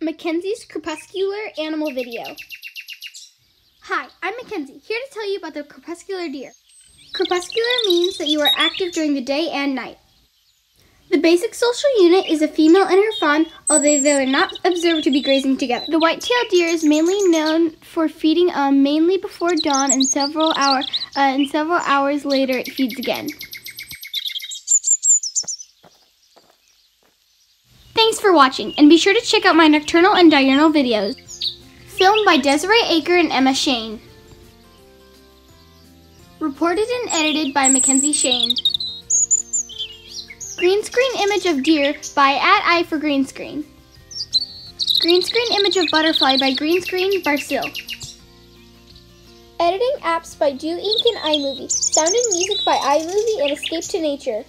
Mackenzie's Crepuscular Animal Video. Hi, I'm Mackenzie, here to tell you about the crepuscular deer. Crepuscular means that you are active during the day and night. The basic social unit is a female and her fawn, although they are not observed to be grazing together. The white-tailed deer is mainly known for feeding um, mainly before dawn and several hour, uh, and several hours later it feeds again. Thanks for watching, and be sure to check out my nocturnal and diurnal videos. Filmed by Desiree Aker and Emma Shane. Reported and edited by Mackenzie Shane. Green screen image of deer by at eye for green screen. Green screen image of butterfly by Green Screen Barsil. Editing apps by Do Ink and iMovie. Sound and music by iMovie and Escape to Nature.